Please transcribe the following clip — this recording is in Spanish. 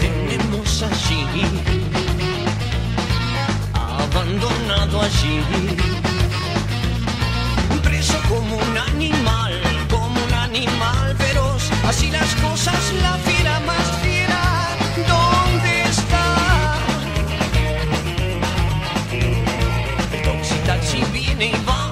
Tenemos allí, abandonado allí, preso como un animal, como un animal feroz, así las cosas la vida. need more.